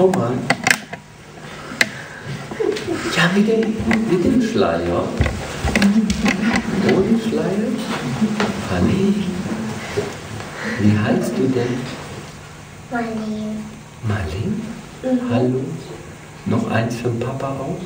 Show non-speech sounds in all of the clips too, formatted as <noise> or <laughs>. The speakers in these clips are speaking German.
Schau mal. Ja, mit dem, mit dem Schleier. Ohne Schleier? Fanny. Wie heißt du denn? Marlene. Marlene? Hallo. Noch eins für den Papa aus?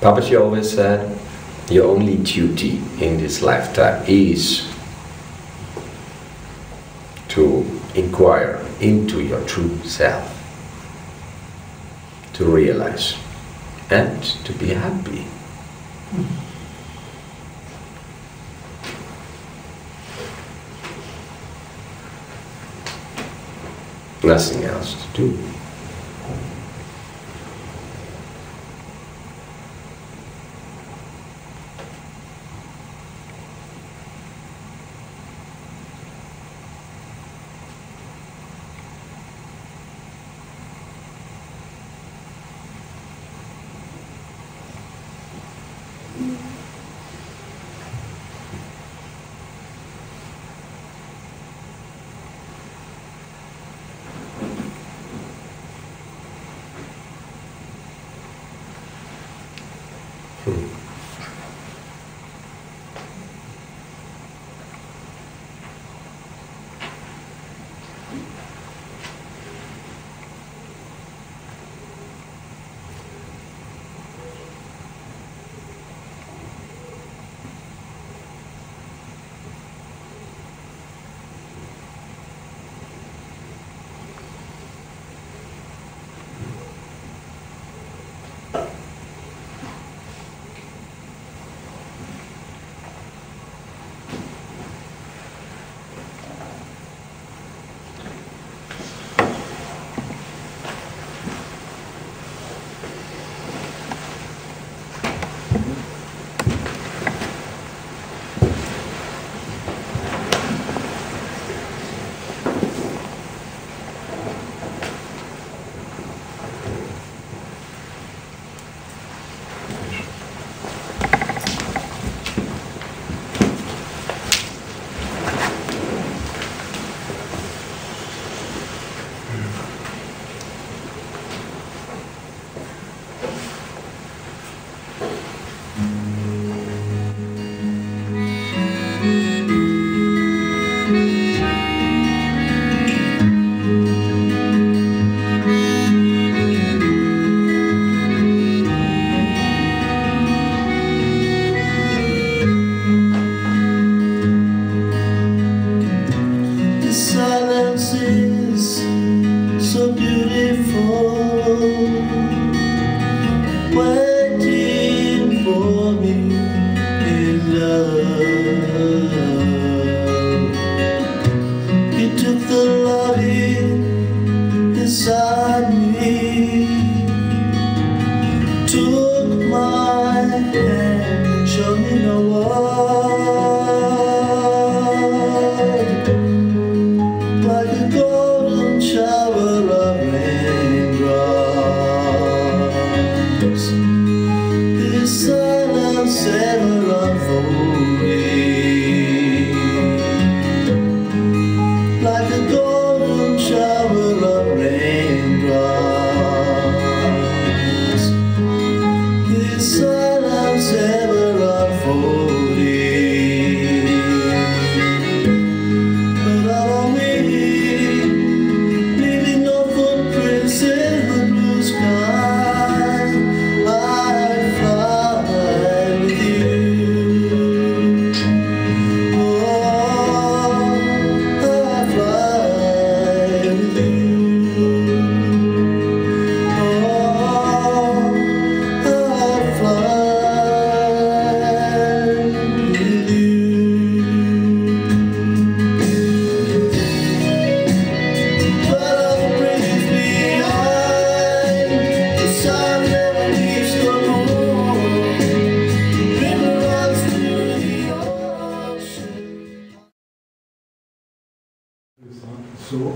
Papa, she always said, your only duty in this lifetime is to inquire into your true self, to realize, and to be happy. Nothing else to do.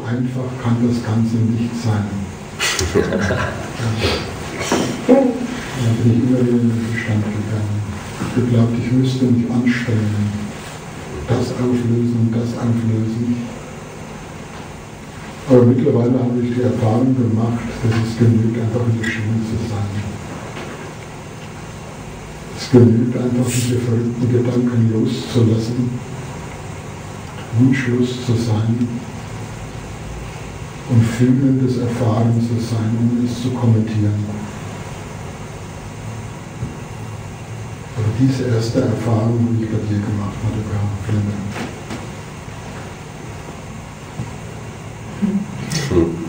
Anders kann sie nicht sein. <laughs> Da bin ich immer wieder in den Verstand gegangen. Ich geglaubt, ich müsste mich anstrengen, das auflösen und das auflösen. Aber mittlerweile habe ich die Erfahrung gemacht, dass es genügt, einfach in der Schule zu sein. Es genügt einfach, diese verrückten Gedanken loszulassen, wunschlos zu sein und fühlendes Erfahren zu sein, um es zu kommentieren. Aber diese erste Erfahrung habe ich bei dir gemacht, Madhuka. Vielen Dank. Hm.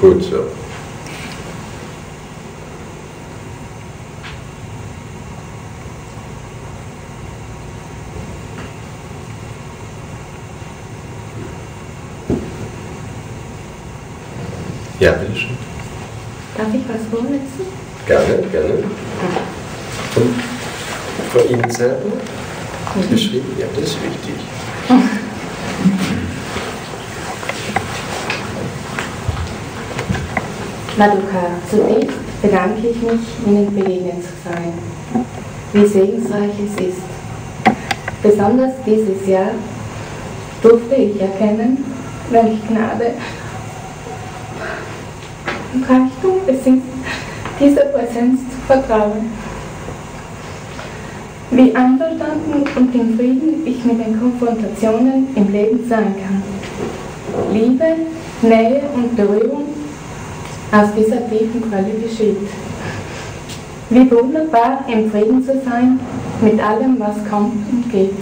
Gut so. Ja, bitteschön. Darf ich was vorlesen? Gerne. Und von Ihnen selber geschrieben? Ja, das ist wichtig. Maduka, zunächst bedanke ich mich, Ihnen begegnet zu sein. Wie segensreich es ist. Besonders dieses Jahr durfte ich erkennen, welche Gnade und Reichtum es dieser Präsenz zu vertrauen. Wie einverstanden und im Frieden ich mit den Konfrontationen im Leben sein kann. Liebe, Nähe und Berührung aus dieser tiefen Quelle geschieht. Wie wunderbar im Frieden zu sein mit allem, was kommt und geht.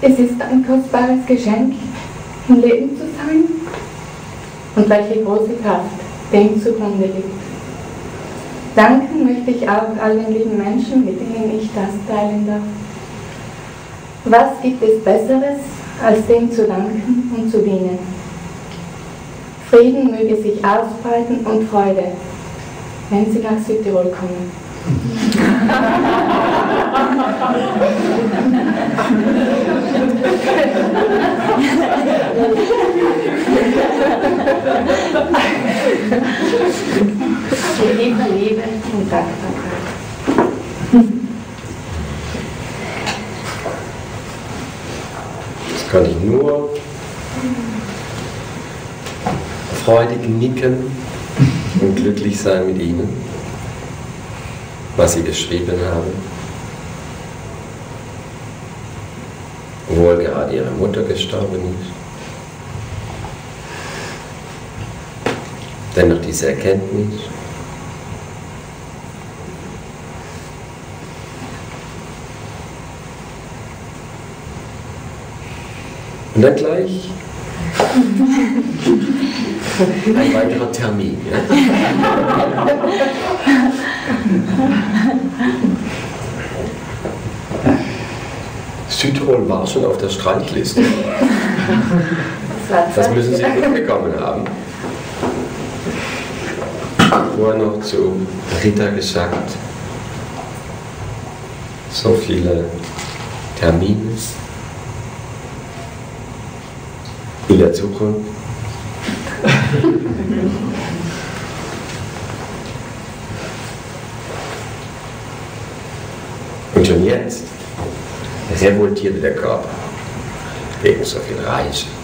Es ist ein kostbares Geschenk, im Leben zu sein und welche große Kraft dem zugrunde liegt. Danken möchte ich auch allen lieben Menschen, mit denen ich das teilen darf. Was gibt es Besseres, als dem zu danken und zu dienen? Frieden möge sich ausbreiten und Freude, wenn Sie nach Südtirol kommen. <laughs> Liebe, kann ich nur freudig nicken und glücklich sein mit Ihnen, was Sie geschrieben haben. Obwohl gerade Ihre Mutter gestorben ist. Dennoch diese Erkenntnis. Und dann gleich ein weiterer Termin. Ja? Südtirol war schon auf der Streichliste. Das müssen Sie mitbekommen haben. Vorher noch zu Rita gesagt, so viele Termine in der Zukunft. Und schon jetzt revoltierte der Körper gegen so viel Reisen.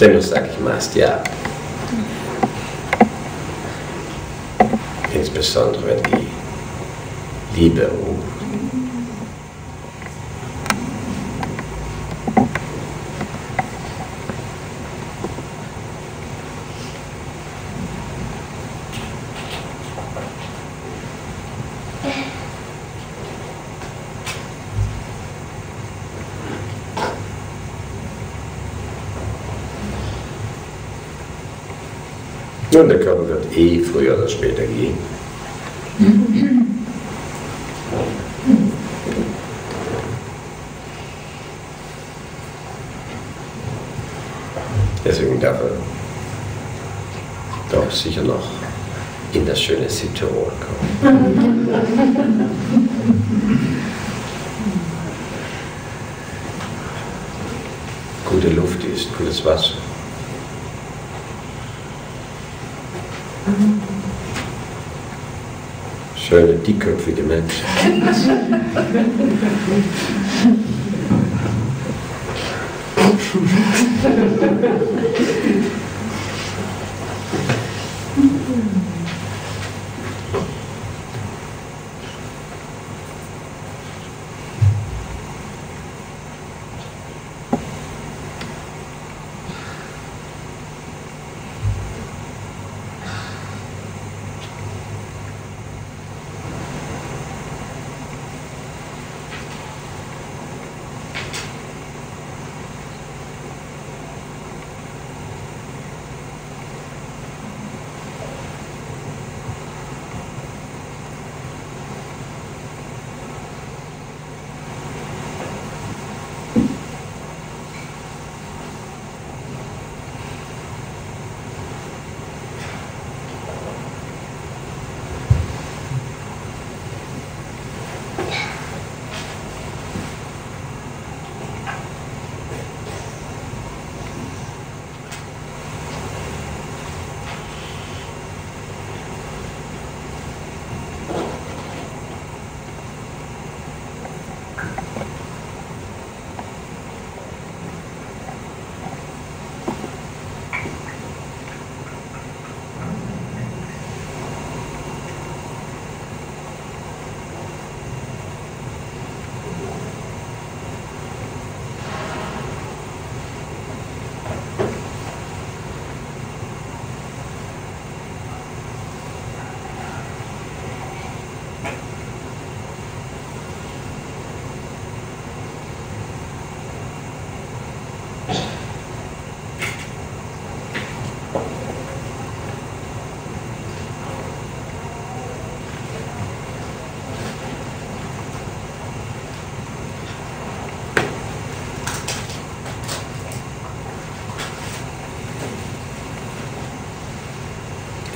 Dennoch sage ich meist ja. Insbesondere wenn die Liebe ruft. Nun, der Körper wird eh früher oder später gehen. Deswegen darf er doch sicher noch in das schöne Südtirol kommen. Gute Luft ist, gutes Wasser. Schöne, dickköpfige Menschen. <laughs>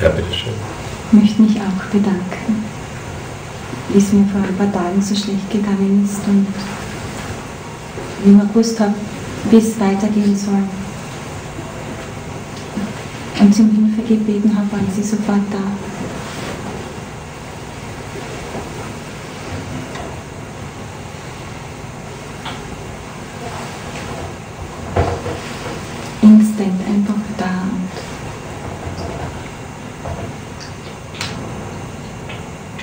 Ja, bitteschön. Ich möchte mich auch bedanken, wie es mir vor ein paar Tagen so schlecht gegangen ist und wie mir gewusst habe, wie es weitergehen soll. Und sie um Hilfe gebeten habe, waren sie sofort da. Instant einfach da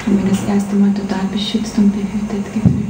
und habe mich das erste Mal total beschützt und behütet gefühlt.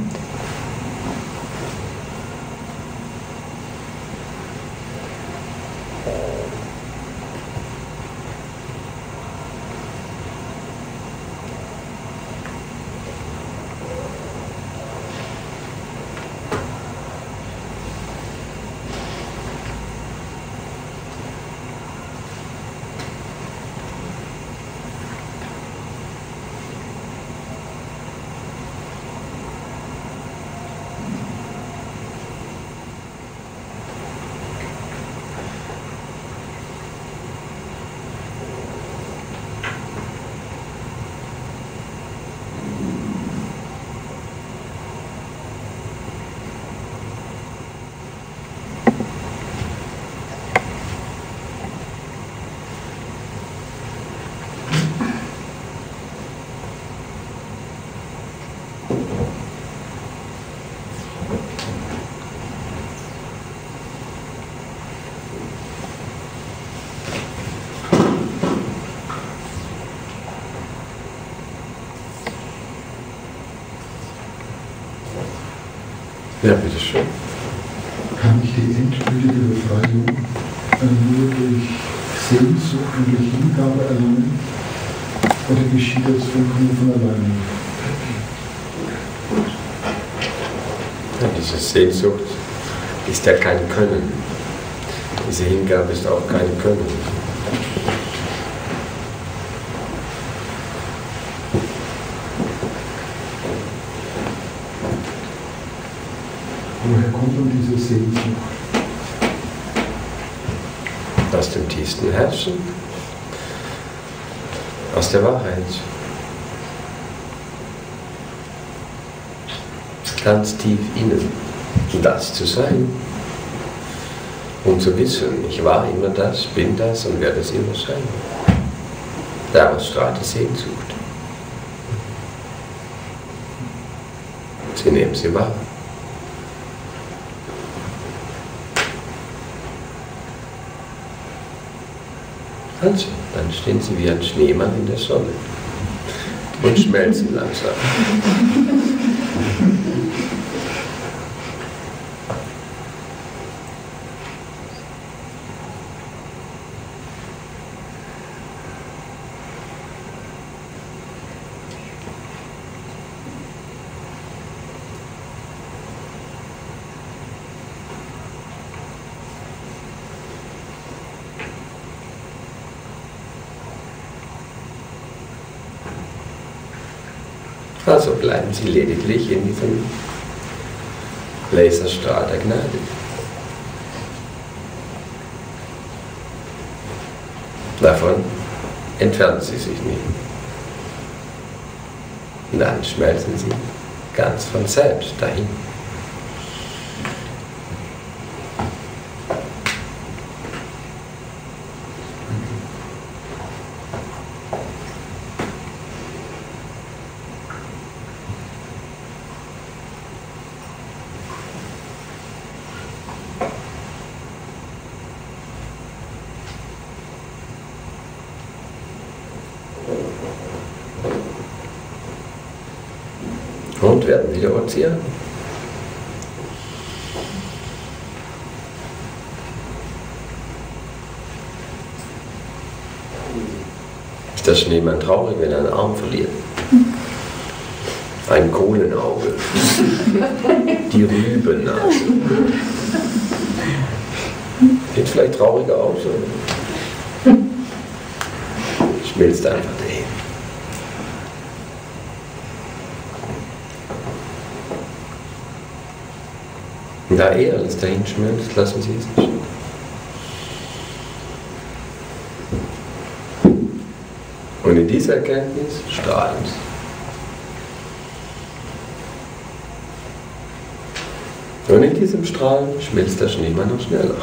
Ja, bitteschön. Kann ich die endgültige Befreiung äh, nur durch Sehnsucht und durch Hingabe erlangen? Oder geschieht das vollkommen von alleine? Ja, diese Sehnsucht ist ja kein Können. Diese Hingabe ist auch kein Können. Diese Sehnsucht? Aus dem tiefsten Herzen, aus der Wahrheit. Ganz tief innen, das zu sein. Und zu wissen, ich war immer das, bin das und werde es immer sein. Daraus strahlt die Sehnsucht. Sie nehmen sie wahr. Also, dann stehen sie wie ein Schneemann in der Sonne und schmelzen langsam. Also bleiben Sie lediglich in diesem Laserstrahl der Gnade. Davon entfernen Sie sich nicht. Dann schmelzen Sie ganz von selbst dahin. Werden wieder Ozean. Ist der Schneemann traurig, wenn er einen Arm verliert? Ein Kohlenauge. Die Rübennase. Sieht vielleicht trauriger aus? Schmilzt einfach dahin. Und da er alles dahin schmilzt, lassen Sie es nicht. Und in dieser Erkenntnis strahlen Sie. Und in diesem Strahlen schmilzt der Schneemann noch schneller.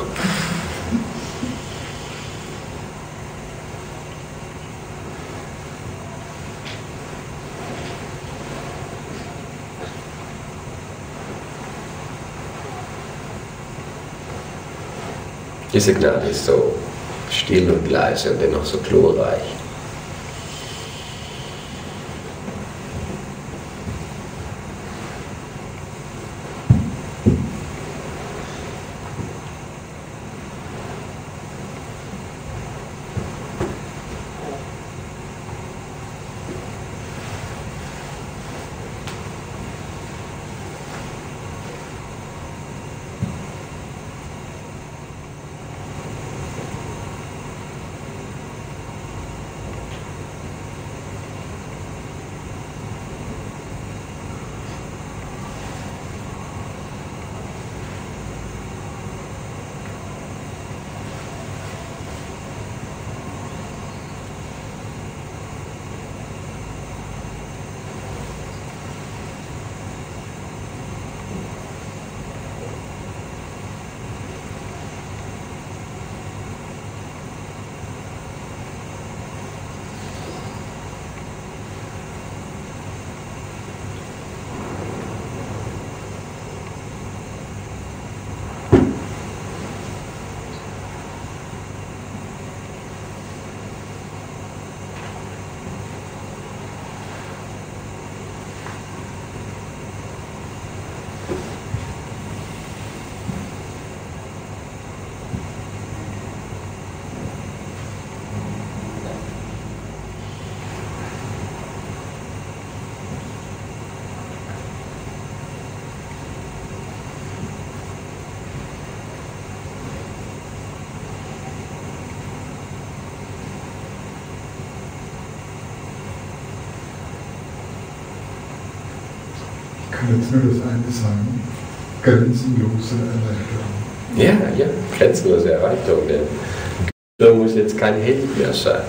Diese Gnade ist so still und leise und dennoch so glorreich. Kann jetzt nur das eine sagen. grenzenlose Erleichterung. Ja, ja, grenzenlose Erleichterung. Denn Güter muss jetzt kein Held mehr sein.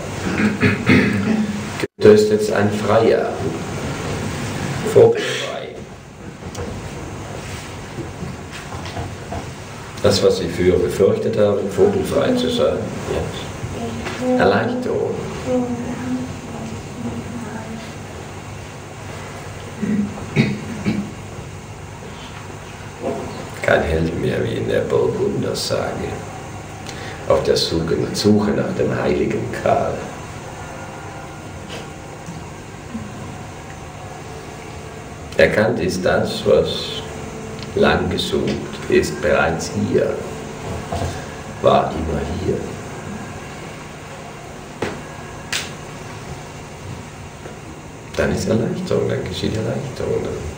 Güter ist jetzt ein Freier. Vogelfrei. Das, was ich früher befürchtet habe, vogelfrei zu sein. Jetzt. Erleichterung. Kein Held mehr wie in der Burgundersage. Auf der Suche, nach dem heiligen Karl. Erkannt ist das, was lang gesucht ist, bereits hier, war immer hier. Dann ist Erleichterung, dann geschieht Erleichterung.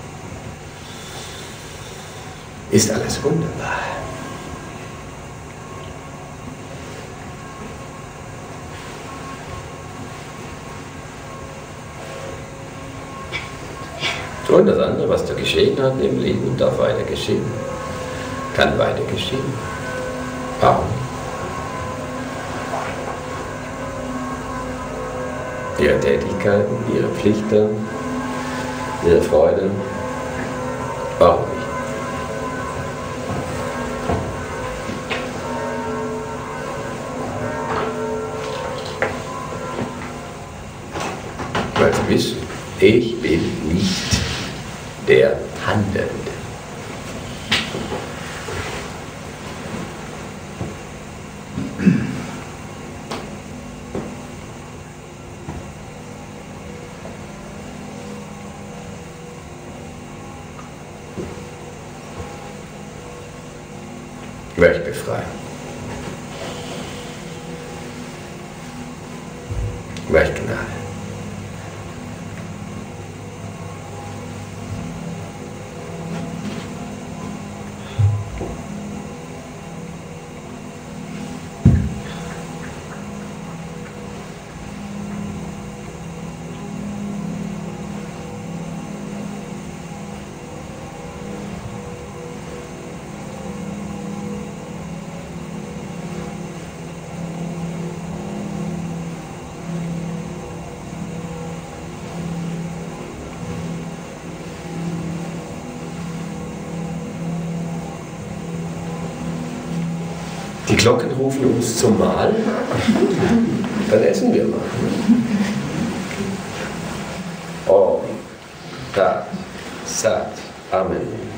Ist alles wunderbar. Und das andere, was da geschehen hat im Leben, darf weiter geschehen. Kann weiter geschehen. Warum? Ihre Tätigkeiten, ihre Pflichten, ihre Freude. Ich bin nicht der Handelnde. Werde befreien. Werde ich Gnade. Die Glocken rufen uns zum Mahl. Dann essen wir mal. Oh, da, Sat, Amen.